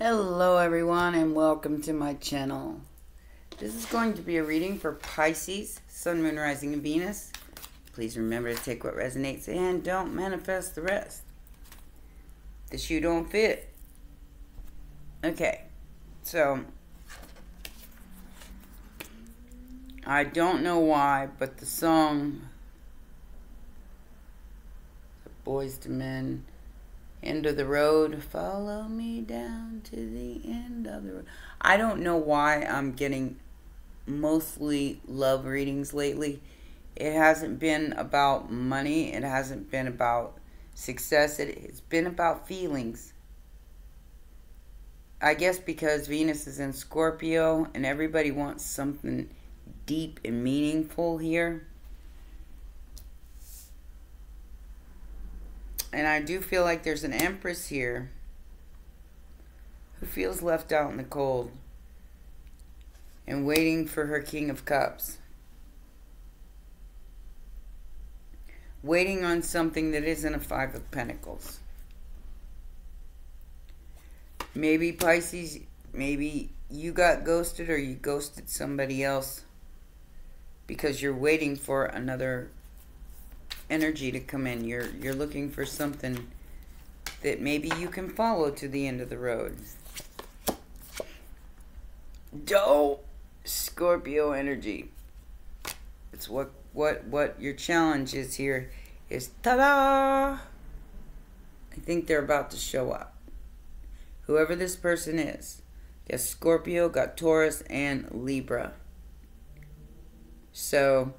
Hello everyone and welcome to my channel. This is going to be a reading for Pisces, Sun, Moon, Rising, and Venus. Please remember to take what resonates and don't manifest the rest. The shoe don't fit. Okay, so I don't know why, but the song the Boyz II Men end of the road. Follow me down to the end of the road. I don't know why I'm getting mostly love readings lately. It hasn't been about money, it hasn't been about success, it's been about feelings. I guess because Venus is in Scorpio and everybody wants something deep and meaningful here. And I do feel like there's an empress here who feels left out in the cold and waiting for her king of cups. Waiting on something that isn't a five of pentacles. Maybe Pisces, maybe you got ghosted or you ghosted somebody else because you're waiting for another energy to come in. You're you're looking for something that maybe you can follow to the end of the road. Do Scorpio energy. It's what what what your challenge is here is ta-da. I think they're about to show up. Whoever this person is. Yes, Scorpio got Taurus and Libra. So,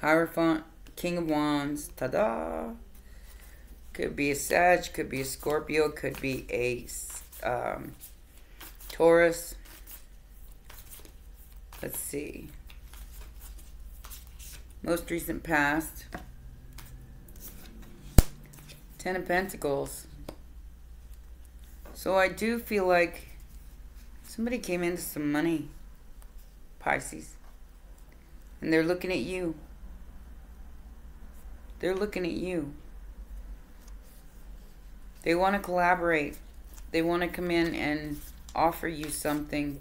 Hierophant King of Wands. Ta-da! Could be a Sag, could be a Scorpio, could be a um, Taurus. Let's see. Most recent past. Ten of Pentacles. So I do feel like somebody came into some money. Pisces. And they're looking at you. They're looking at you. They want to collaborate. They want to come in and offer you something.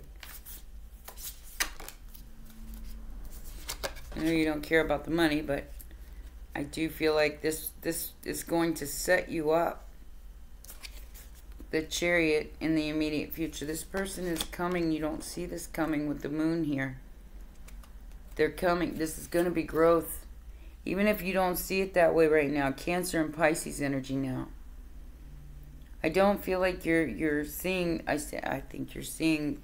I know you don't care about the money, but I do feel like this this is going to set you up. The chariot in the immediate future. This person is coming. You don't see this coming with the moon here. They're coming. This is going to be growth. Even if you don't see it that way right now, Cancer and Pisces energy now. I don't feel like you're you're seeing. I I think you're seeing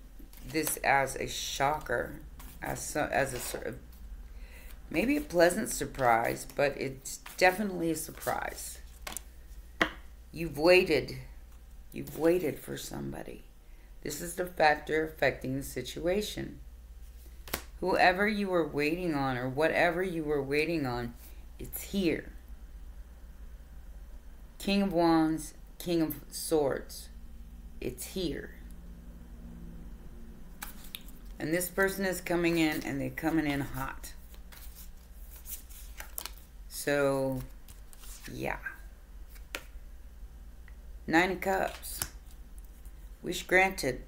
this as a shocker, as as a sort of maybe a pleasant surprise, but it's definitely a surprise. You've waited. You've waited for somebody. This is the factor affecting the situation whoever you were waiting on or whatever you were waiting on, it's here. King of Wands, King of Swords, it's here. And this person is coming in and they're coming in hot. So, yeah. Nine of Cups. Wish granted.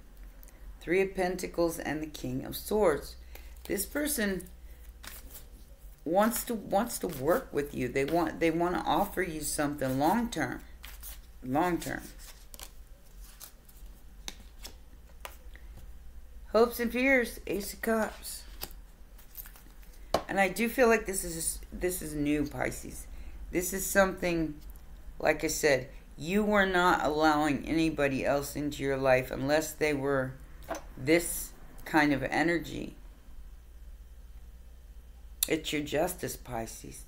Three of Pentacles and the King of Swords. This person wants to wants to work with you. They want they want to offer you something long term. Long term. Hopes and fears, Ace of Cups. And I do feel like this is this is new Pisces. This is something like I said, you were not allowing anybody else into your life unless they were this kind of energy. It's your justice, Pisces.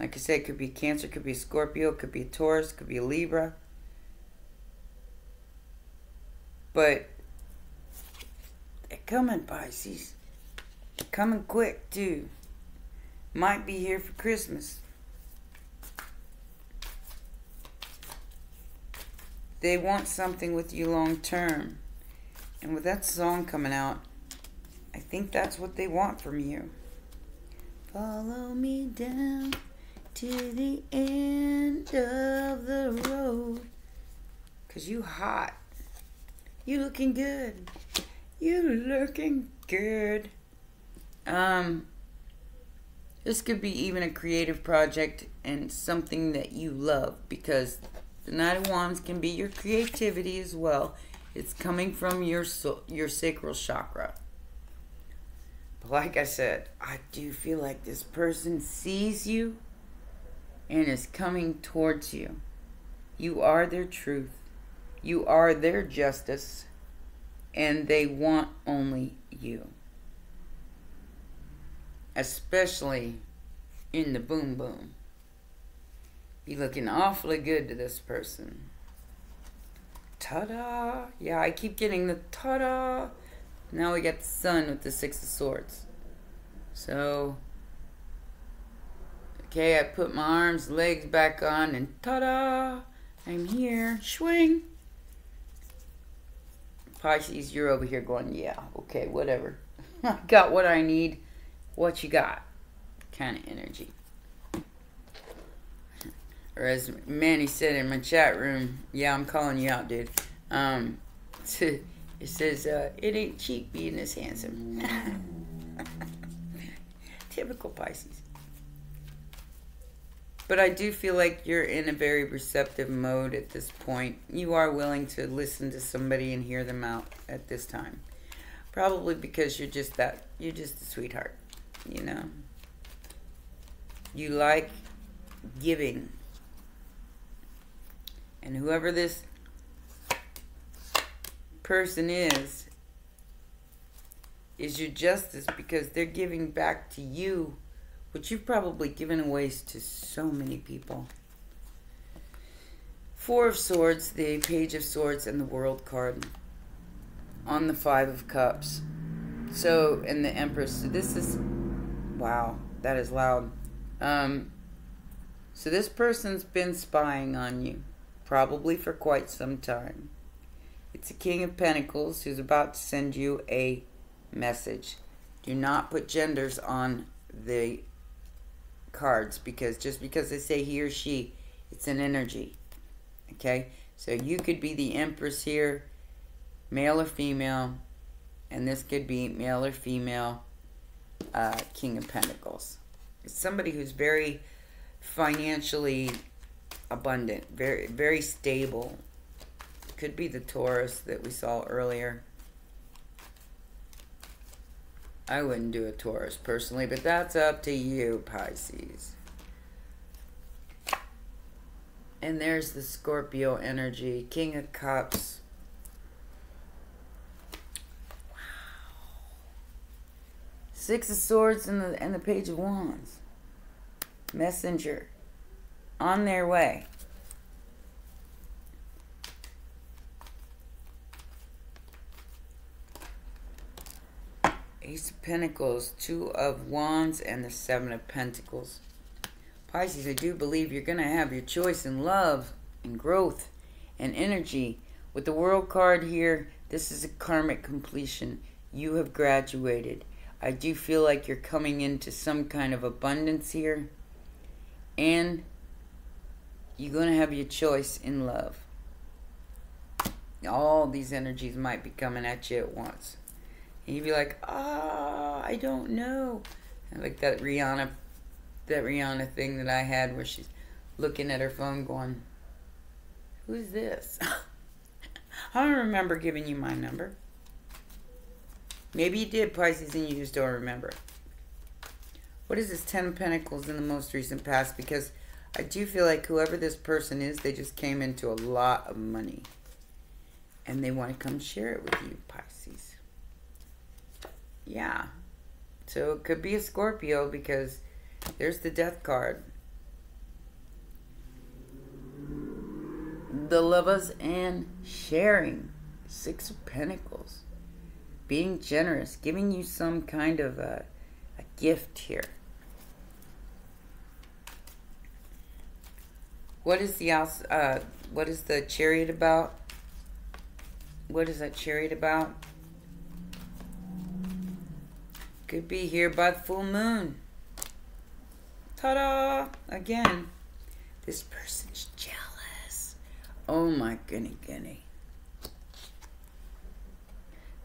Like I said, it could be Cancer, it could be Scorpio, it could be Taurus, it could be Libra. But they're coming, Pisces. They're coming quick, too. Might be here for Christmas. They want something with you long term. And with that song coming out, I think that's what they want from you. Follow me down to the end of the road. Because you hot. You looking good. You looking good. Um, this could be even a creative project and something that you love because the Knight of Wands can be your creativity as well. It's coming from your your sacral chakra. But like I said, I do feel like this person sees you and is coming towards you. You are their truth. You are their justice. And they want only you. Especially in the boom boom. Be looking awfully good to this person. Ta-da! Yeah, I keep getting the ta-da. Now we got the sun with the six of swords. So, okay, I put my arms, legs back on, and ta-da! I'm here. Swing! Pisces, you're over here going, yeah, okay, whatever. I got what I need. What you got? Kind of energy. Or as Manny said in my chat room, yeah, I'm calling you out, dude. Um, it says, uh, it ain't cheap being this handsome. Typical Pisces. But I do feel like you're in a very receptive mode at this point. You are willing to listen to somebody and hear them out at this time. Probably because you're just that, you're just a sweetheart, you know. You like giving. And whoever this person is, is your justice because they're giving back to you what you've probably given away to so many people. Four of Swords, the Page of Swords, and the World card on the Five of Cups. So, and the Empress. So this is, wow, that is loud. Um, so this person's been spying on you, probably for quite some time. It's a King of Pentacles who's about to send you a message. Do not put genders on the cards because just because they say he or she, it's an energy. Okay? So you could be the Empress here, male or female, and this could be male or female uh, King of Pentacles. It's somebody who's very financially abundant, very very stable. Could be the Taurus that we saw earlier. I wouldn't do a Taurus personally, but that's up to you, Pisces. And there's the Scorpio energy, King of Cups. Wow. Six of Swords and the and the Page of Wands. Messenger. On their way. Ace of Pentacles, Two of Wands, and the Seven of Pentacles. Pisces, I do believe you're going to have your choice in love and growth and energy. With the World card here, this is a karmic completion. You have graduated. I do feel like you're coming into some kind of abundance here. And you're going to have your choice in love. All these energies might be coming at you at once. And you'd be like, ah, I don't know. And like that Rihanna, that Rihanna thing that I had where she's looking at her phone going, who's this? I don't remember giving you my number. Maybe you did, Pisces, and you just don't remember. What is this Ten of Pentacles in the most recent past? Because I do feel like whoever this person is, they just came into a lot of money. And they want to come share it with you, Pisces. Yeah. So it could be a Scorpio because there's the death card. The lovers and sharing. Six of Pentacles. Being generous. Giving you some kind of a, a gift here. What is the uh, what is the chariot about? What is that chariot about? Could be here by the full moon. Ta-da! Again, this person's jealous Oh my goodness, goodness.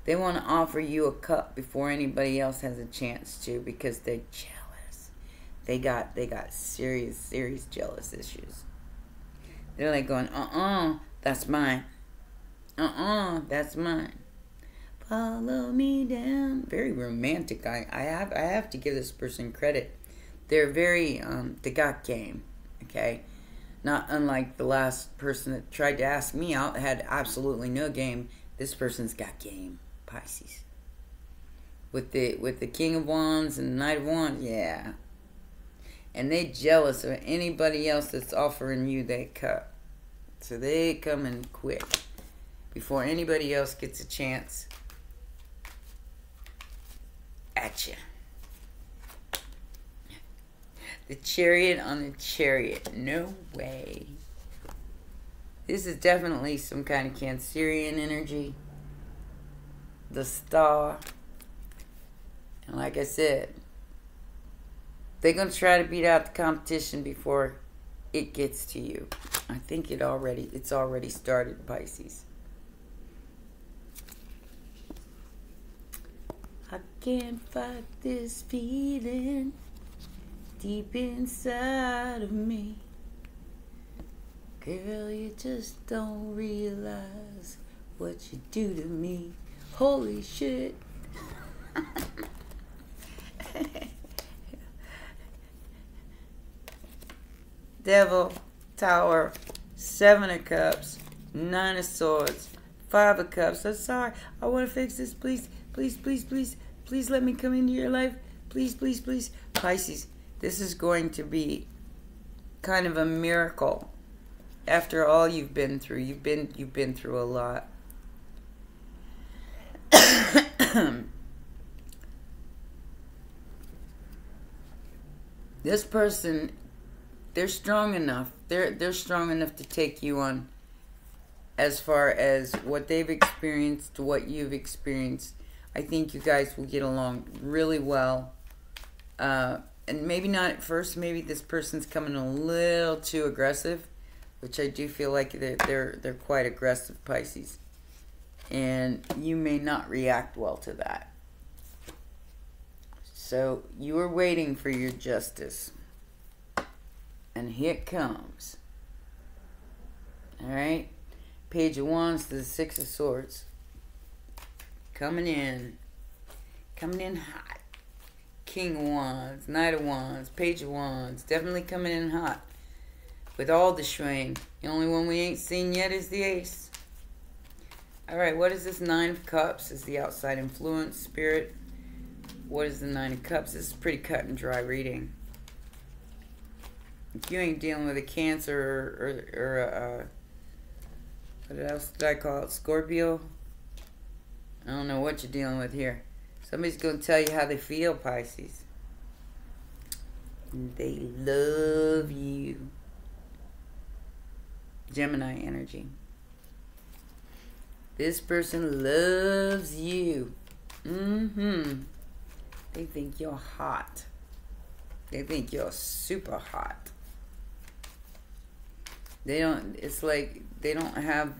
They want to offer you a cup before anybody else has a chance to because they're jealous. They got they got serious serious jealous issues. They're like going, "Uh-uh, that's mine. Uh-uh, that's mine." Follow me down. Very romantic. I, I have I have to give this person credit. They're very um they got game. Okay. Not unlike the last person that tried to ask me out had absolutely no game. This person's got game. Pisces. With the with the King of Wands and the Knight of Wands, yeah. And they jealous of anybody else that's offering you that cup. So they come in quick before anybody else gets a chance The chariot on the chariot. No way. This is definitely some kind of Cancerian energy the star. And like I said, they're going to try to beat out the competition before it gets to you. I think it already it's already started, Pisces. I can't fight this feeling deep inside of me. Girl, you just don't realize what you do to me. Holy shit. Devil, Tower, Seven of Cups, Nine of Swords, Five of Cups. I'm sorry. I want to fix this. Please, please, please, please, please let me come into your life. Please, please, please. Pisces, this is going to be kind of a miracle after all you've been through. You've been you've been through a lot. this person they're strong enough they're they're strong enough to take you on as far as what they've experienced what you've experienced i think you guys will get along really well uh, and maybe not at first maybe this person's coming a little too aggressive which i do feel like they're they're, they're quite aggressive pisces and you may not react well to that. So you are waiting for your justice. And here it comes. Alright? Page of Wands to the Six of Swords. Coming in. Coming in hot. King of Wands, Knight of Wands, Page of Wands. Definitely coming in hot. With all the swing. The only one we ain't seen yet is the Ace. All right, what is this Nine of Cups? Is the outside influence, spirit? What is the Nine of Cups? This is pretty cut and dry reading. If you ain't dealing with a Cancer or, or, or a, uh, what else did I call it? Scorpio? I don't know what you're dealing with here. Somebody's going to tell you how they feel, Pisces. They love you. Gemini energy. This person loves you. Mm-hmm. They think you're hot. They think you're super hot. They don't, it's like they don't have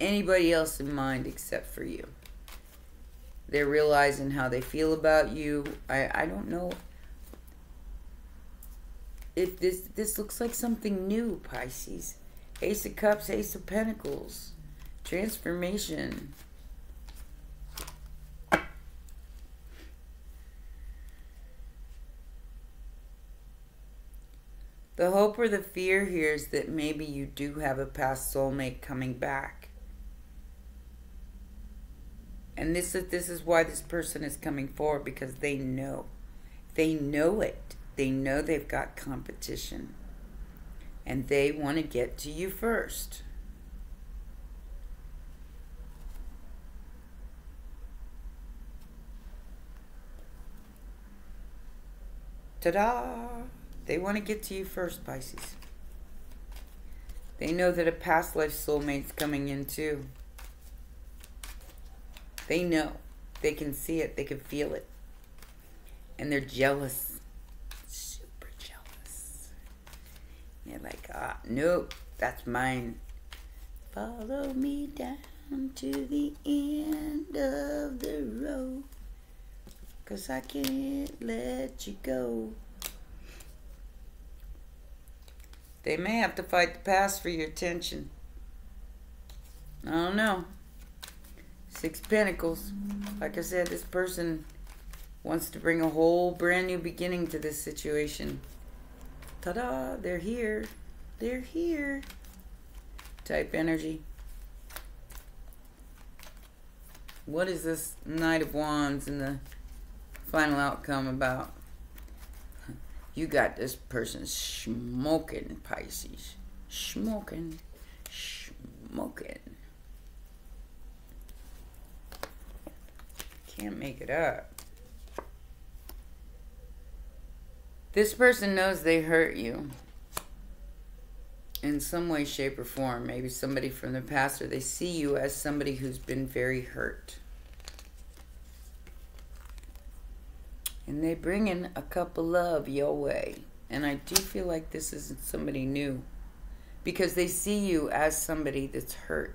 anybody else in mind except for you. They're realizing how they feel about you. I, I don't know if this this looks like something new, Pisces. Ace of Cups, Ace of Pentacles. Transformation. The hope or the fear here is that maybe you do have a past soulmate coming back. And this is this is why this person is coming forward because they know. They know it. They know they've got competition. And they want to get to you first. Ta-da! They want to get to you first, Pisces. They know that a past life soulmate's coming in too. They know. They can see it. They can feel it. And they're jealous. Super jealous. They're like, ah, nope. That's mine. Follow me down to the end of the road. Cause I can't let you go. They may have to fight the past for your attention. I don't know. Six Pentacles. Like I said, this person wants to bring a whole brand new beginning to this situation. Ta-da! They're here. They're here. Type energy. What is this Knight of Wands and the final outcome about? You got this person smoking, Pisces. Smoking. Smoking. Can't make it up. This person knows they hurt you in some way, shape, or form. Maybe somebody from the past, or they see you as somebody who's been very hurt. And they bring in a cup of love your way. And I do feel like this isn't somebody new. Because they see you as somebody that's hurt.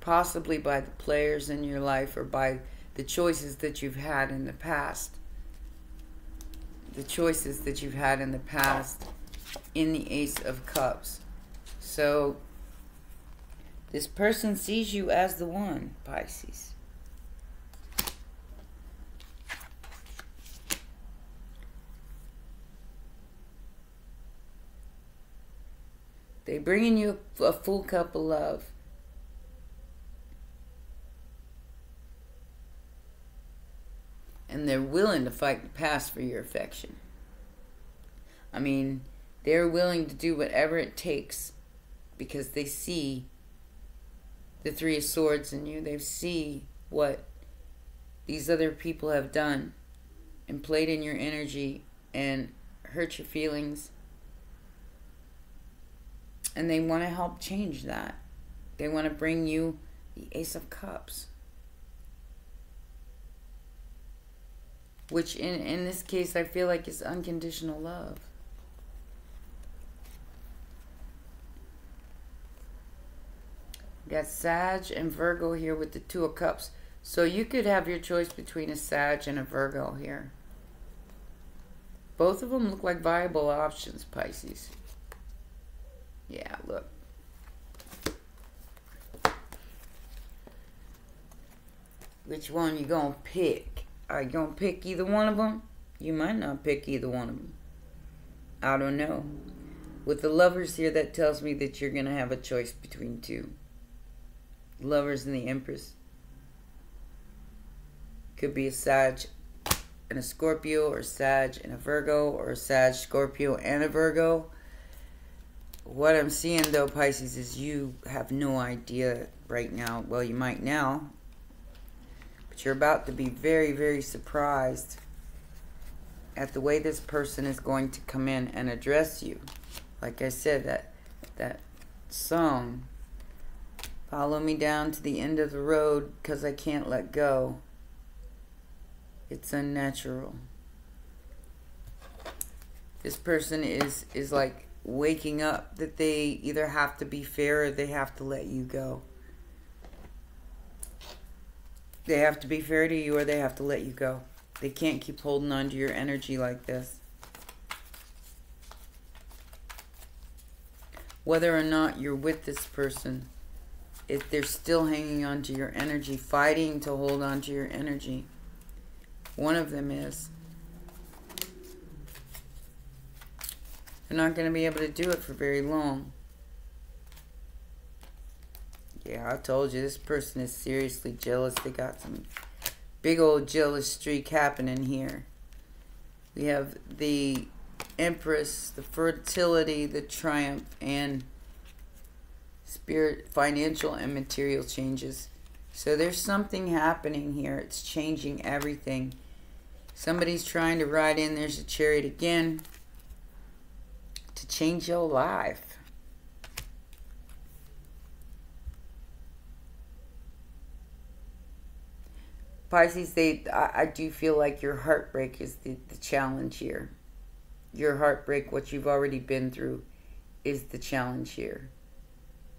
Possibly by the players in your life or by the choices that you've had in the past. The choices that you've had in the past in the Ace of Cups. So, this person sees you as the one, Pisces. They're bringing you a full cup of love. And they're willing to fight the past for your affection. I mean, they're willing to do whatever it takes because they see the Three of Swords in you. They see what these other people have done and played in your energy and hurt your feelings. And they want to help change that. They want to bring you the Ace of Cups. Which in in this case I feel like is unconditional love. got Sag and Virgo here with the Two of Cups. So you could have your choice between a Sag and a Virgo here. Both of them look like viable options, Pisces. Yeah, look. Which one you gonna pick? Are you going to pick either one of them? You might not pick either one of them. I don't know. With the lovers here, that tells me that you're going to have a choice between two. Lovers and the Empress. Could be a Sag and a Scorpio, or Sag and a Virgo, or a Sag, Scorpio, and a Virgo. What I'm seeing, though, Pisces, is you have no idea right now. Well, you might now. You're about to be very, very surprised at the way this person is going to come in and address you. Like I said, that that song, Follow Me Down to the End of the Road because I Can't Let Go. It's unnatural. This person is, is like waking up that they either have to be fair or they have to let you go. They have to be fair to you or they have to let you go. They can't keep holding on to your energy like this. Whether or not you're with this person, if they're still hanging on to your energy, fighting to hold on to your energy, one of them is. They're not going to be able to do it for very long. Yeah, I told you this person is seriously jealous. They got some big old jealous streak happening here. We have the Empress, the fertility, the triumph, and spirit, financial, and material changes. So there's something happening here. It's changing everything. Somebody's trying to ride in. There's a chariot again to change your life. Pisces, they, I, I do feel like your heartbreak is the, the challenge here. Your heartbreak, what you've already been through, is the challenge here.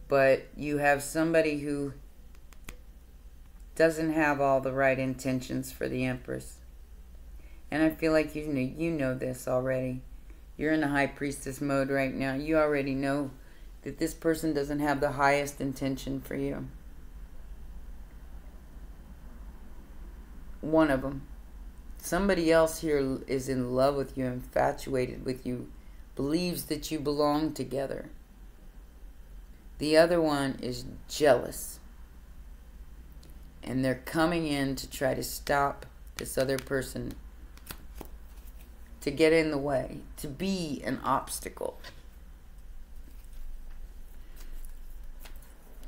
but you have somebody who doesn't have all the right intentions for the Empress. And I feel like you know, you know this already. You're in the high priestess mode right now. You already know that this person doesn't have the highest intention for you. One of them. Somebody else here is in love with you, infatuated with you, believes that you belong together. The other one is jealous. And they're coming in to try to stop this other person, to get in the way, to be an obstacle.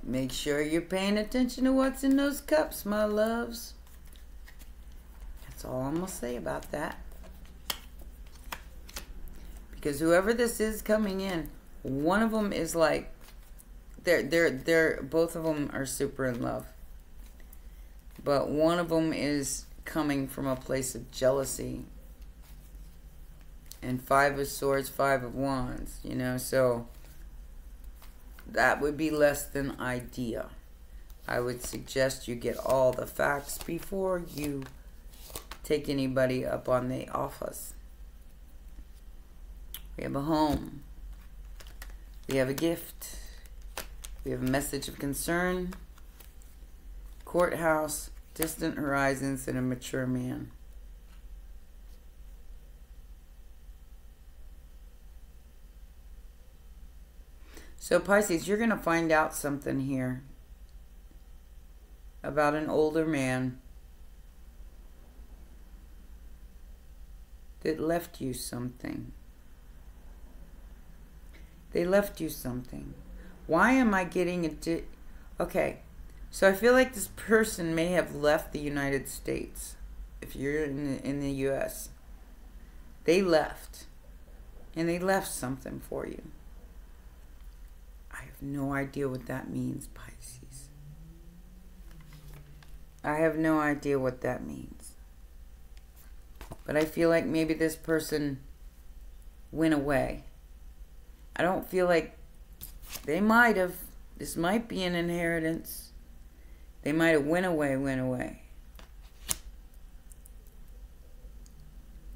Make sure you're paying attention to what's in those cups, my loves. That's all I'm going to say about that. Because whoever this is coming in, one of them is like, they're, they're, they're, both of them are super in love. But one of them is coming from a place of jealousy. And five of swords, five of wands, you know, so that would be less than idea. I would suggest you get all the facts before you take anybody up on the office. We have a home. We have a gift. We have a message of concern. Courthouse, distant horizons, and a mature man. So, Pisces, you're going to find out something here about an older man that left you something. They left you something. Why am I getting a Okay. So I feel like this person may have left the United States. If you're in the, in the US, they left. And they left something for you I have no idea what that means, Pisces. I have no idea what that means. But I feel like maybe this person went away. I don't feel like they might have. This might be an inheritance. They might have went away, went away.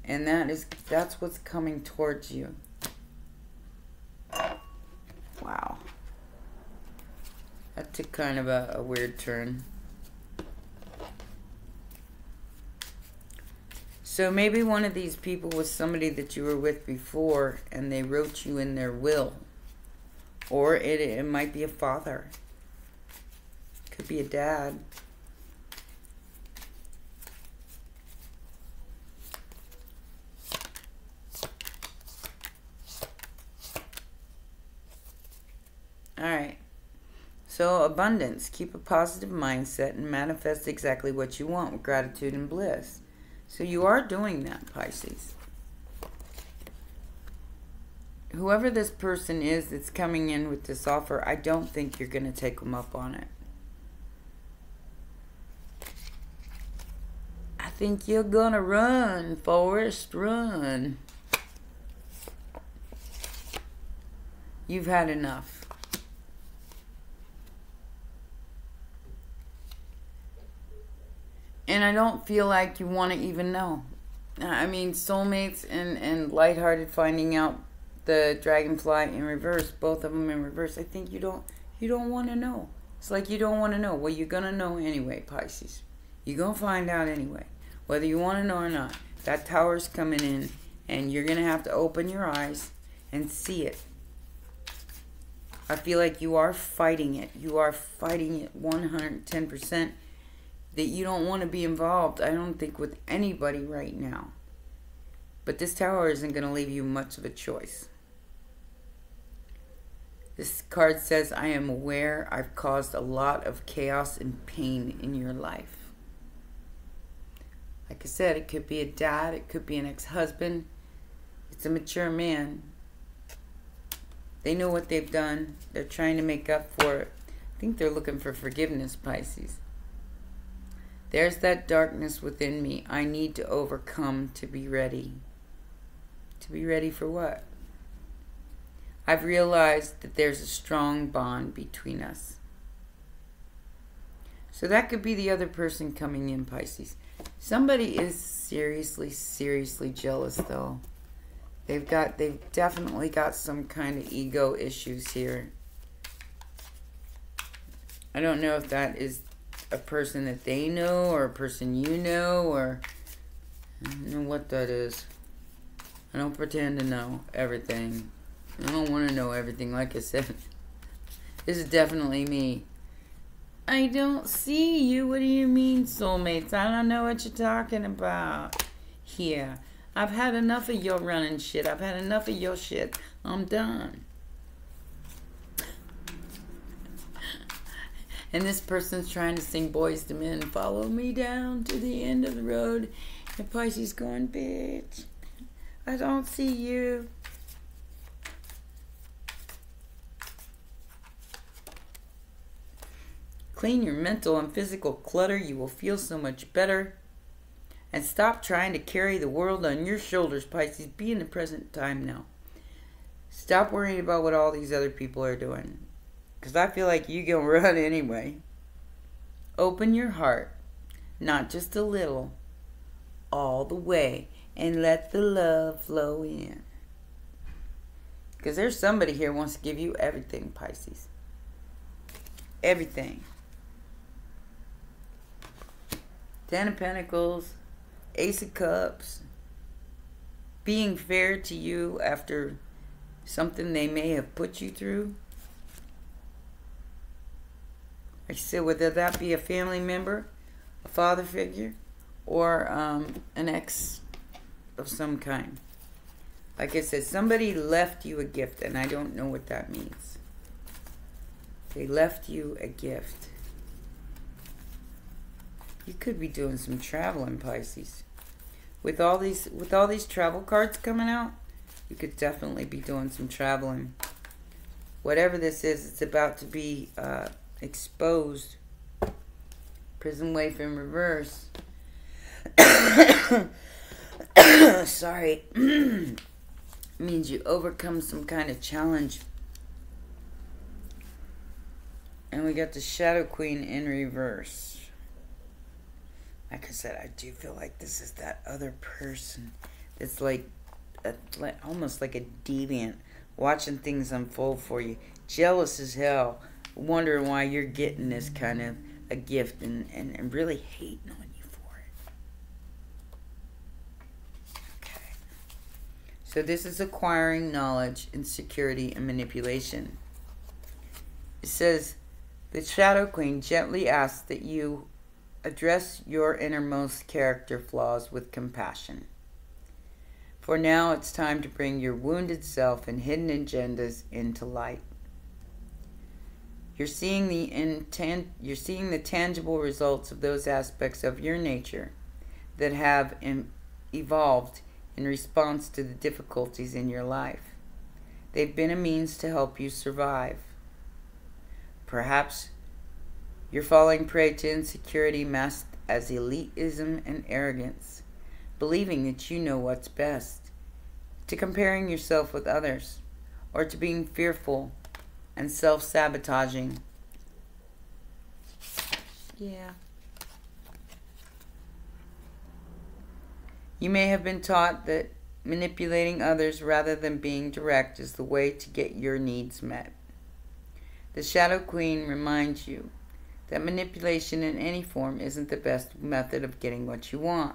And that is that's what's coming towards you. Wow. That took kind of a, a weird turn. So maybe one of these people was somebody that you were with before and they wrote you in their will. Or it, it might be a father. Could be a dad. All right. So, abundance. Keep a positive mindset and manifest exactly what you want with gratitude and bliss. So, you are doing that, Pisces. Whoever this person is that's coming in with this offer, I don't think you're going to take them up on it. I think you're going to run, Forrest, run. You've had enough. And I don't feel like you want to even know. Uh, I mean, soulmates and and lighthearted finding out the dragonfly in reverse, both of them in reverse. I think you don't you don't want to know. It's like you don't want to know. Well, you're gonna know anyway, Pisces. You're gonna find out anyway, whether you want to know or not. That tower's coming in, and you're gonna have to open your eyes and see it. I feel like you are fighting it. You are fighting it 110 percent that you don't want to be involved, I don't think, with anybody right now. But this tower isn't going to leave you much of a choice. This card says, I am aware I've caused a lot of chaos and pain in your life. Like I said, it could be a dad, it could be an ex husband, it's a mature man. They know what they've done, they're trying to make up for it. I think they're looking for forgiveness, Pisces. There's that darkness within me I need to overcome to be ready. To be ready for what? I've realized that there's a strong bond between us. So that could be the other person coming in, Pisces. Somebody is seriously, seriously jealous, though. They've got, they've definitely got some kind of ego issues here. I don't know if that is a person that they know or a person you know or I don't know what that is. I don't pretend to know everything. I don't want to know everything, like I said. This is definitely me. I don't see you. What do you mean, soulmates? I don't know what you're talking about. Here. I've had enough of your running shit. I've had enough of your shit. I'm done. And this person's trying to sing Boyz II Men. Follow me down to the end of the road. And Pisces going, bitch. I don't see you. Clean your mental and physical clutter. You will feel so much better. And stop trying to carry the world on your shoulders, Pisces. Be in the present time now. Stop worrying about what all these other people are doing. Because I feel like you're going to run anyway. Open your heart, not just a little, all the way, and let the love flow in. Because there's somebody here wants to give you everything, Pisces. Everything. Ten of Pentacles, Ace of Cups, being fair to you after something they may have put you through. I said, whether that be a family member, a father figure, or um, an ex of some kind. Like I said, somebody left you a gift, and I don't know what that means. They left you a gift. You could be doing some traveling, Pisces. With all these with all these travel cards coming out, you could definitely be doing some traveling. Whatever this is, it's about to be uh, exposed. Prison waif in reverse. Sorry. means you overcome some kind of challenge. And we got the Shadow Queen in reverse like I said, I do feel like this is that other person It's like, a, like almost like a deviant, watching things unfold for you, jealous as hell, wondering why you're getting this kind of a gift and, and, and really hating on you for it. Okay. So this is acquiring knowledge and security and manipulation. It says, the Shadow Queen gently asks that you Address your innermost character flaws with compassion. For now, it's time to bring your wounded self and hidden agendas into light. You're seeing the intent, you're seeing the tangible results of those aspects of your nature that have evolved in response to the difficulties in your life. They've been a means to help you survive. Perhaps you're falling prey to insecurity masked as elitism and arrogance, believing that you know what's best, to comparing yourself with others, or to being fearful and self sabotaging. Yeah. You may have been taught that manipulating others rather than being direct is the way to get your needs met. The Shadow Queen reminds you that manipulation in any form isn't the best method of getting what you want.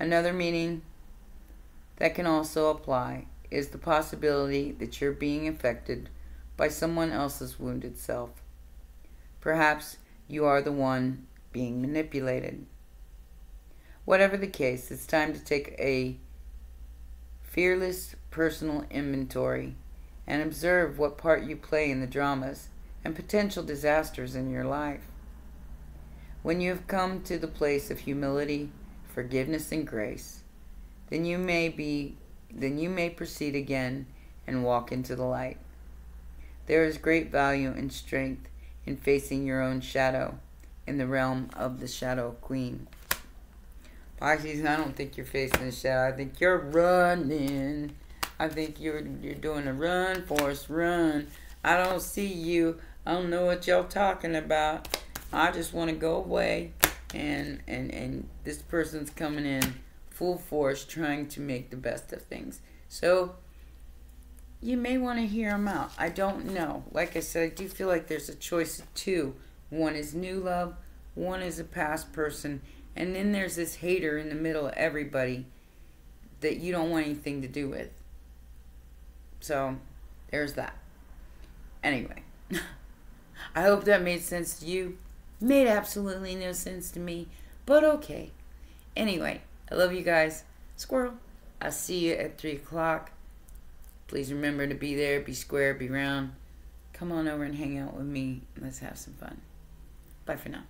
Another meaning that can also apply is the possibility that you're being affected by someone else's wounded self. Perhaps you are the one being manipulated. Whatever the case, it's time to take a fearless personal inventory and observe what part you play in the dramas and potential disasters in your life. When you have come to the place of humility, forgiveness, and grace, then you may be then you may proceed again and walk into the light. There is great value and strength in facing your own shadow in the realm of the Shadow Queen. Pisces, I don't think you're facing the shadow. I think you're running. I think you're you're doing a run, Forrest, run. I don't see you. I don't know what y'all talking about. I just want to go away, and and and this person's coming in full force, trying to make the best of things. So you may want to hear them out. I don't know. Like I said, I do feel like there's a choice of two. One is new love, one is a past person, and then there's this hater in the middle of everybody that you don't want anything to do with. So, there's that. Anyway, I hope that made sense to you. Made absolutely no sense to me, but okay. Anyway, I love you guys. Squirrel. I'll see you at 3 o'clock. Please remember to be there, be square, be round. Come on over and hang out with me. Let's have some fun. Bye for now.